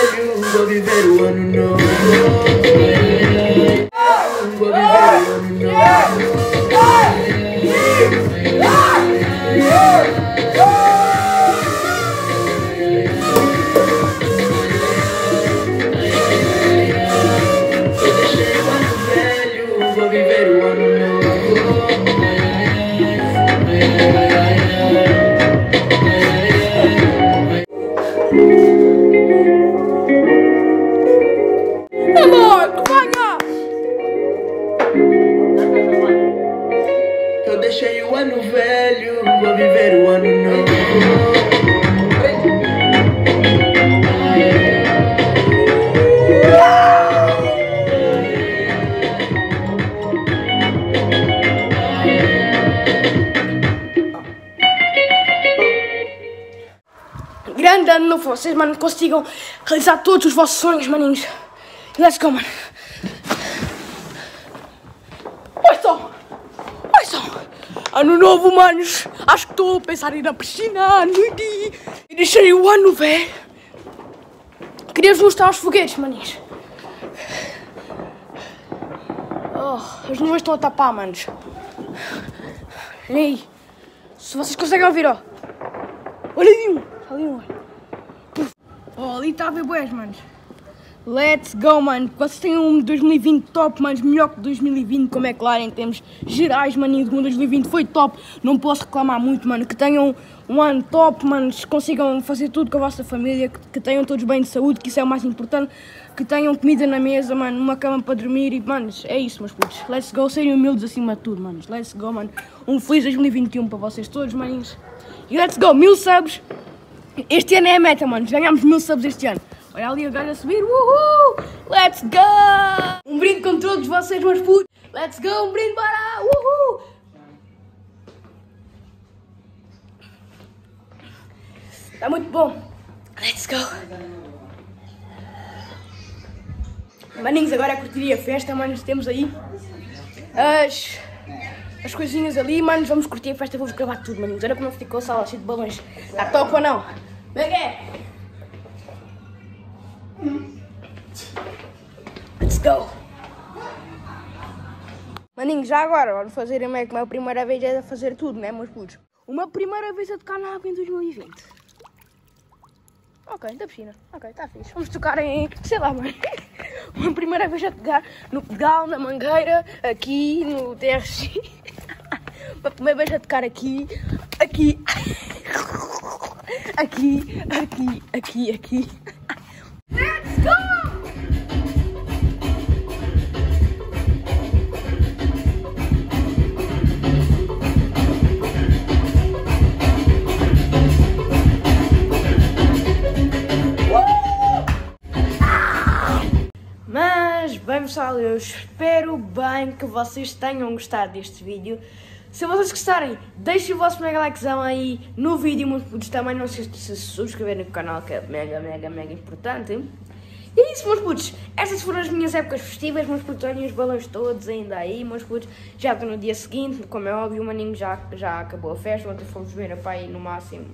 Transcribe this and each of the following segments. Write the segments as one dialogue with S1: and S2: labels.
S1: ano velho, vou viver o ano novo. Vou viver o ano novo. Eu deixei o ano velho, vou viver o ano novo.
S2: Grande ano novo, vocês, mano, consigam realizar todos os vossos sonhos, maninhos. Let's go, mano. Olha só! Olha só! Ano novo, manos! Acho que estou a pensar em ir na piscina à noite e deixei o ano velho. Queria-vos mostrar os foguetes, maninhos. Oh, as nuvens estão a tapar, manos. Olha aí. Se vocês conseguem ouvir, ó. Olha ali um. Ali um. Oh, ali está a ver boés, manos. Let's go, mano. Vocês têm um 2020 top, manos. Melhor que 2020, como é claro, em termos gerais, maninho. O 2020 foi top. Não posso reclamar muito, mano. Que tenham um ano top, manos. Consigam fazer tudo com a vossa família. Que, que tenham todos bem de saúde, que isso é o mais importante. Que tenham comida na mesa, mano. Uma cama para dormir. E, manos, é isso, meus putos. Let's go. Serem humildes acima de tudo, manos. Let's go, mano. Um feliz 2021 para vocês todos, maninhos. E let's go. Mil subs. Este ano é a meta, mano. Ganhámos mil subs este ano. Olha ali a gaja a subir. Uhul! Let's go! Um brinde com todos vocês, meus putos. Let's go! Um brinde para! Uhul! Está muito bom. Let's go! Maninhos, agora é curtir a festa, manos. Temos aí as, as coisinhas ali, manos. Vamos curtir a festa. Vou-vos gravar tudo, maninhos. Olha como ficou a sala cheia de balões. Está top ou não? Como é que é? Let's go! Maninhos, já agora, vamos fazer a minha primeira vez é a fazer tudo, né, meus putos? Uma primeira vez a tocar na água em 2020. Ok, da piscina. Ok, está fixe. Vamos tocar em, sei lá, mano. Uma primeira vez a tocar no pedal, na mangueira, aqui, no TRX. Uma primeira vez a tocar aqui, aqui, aqui, aqui, aqui, aqui. Mas, bem pessoal, eu espero bem que vocês tenham gostado deste vídeo. Se vocês gostarem, deixem o vosso mega likezão aí no vídeo, putos. Também não se esqueçam de se subscreverem no canal, que é mega, mega, mega importante. E é isso, meus putos. Estas foram as minhas épocas festivas, meus putos. Olhem os balões todos ainda aí, meus putos. Já estou no dia seguinte, como é óbvio, o maninho já, já acabou a festa. Ontem fomos ver a pai no máximo.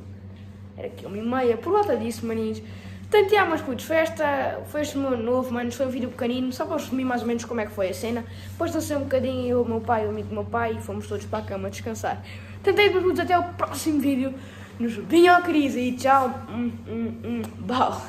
S2: Era aqui uma e meia, por volta disso, maninhos. Portanto, já, meus putos, festa, foi este meu novo, manos, foi um vídeo pequenino, só para resumir mais ou menos como é que foi a cena. Depois dancei um bocadinho, eu, meu pai, o amigo do meu pai, e fomos todos para a cama descansar. Portanto, é meus putos, até o próximo vídeo. Nos vinham, queridos, e tchau. Hum, hum, hum, bau.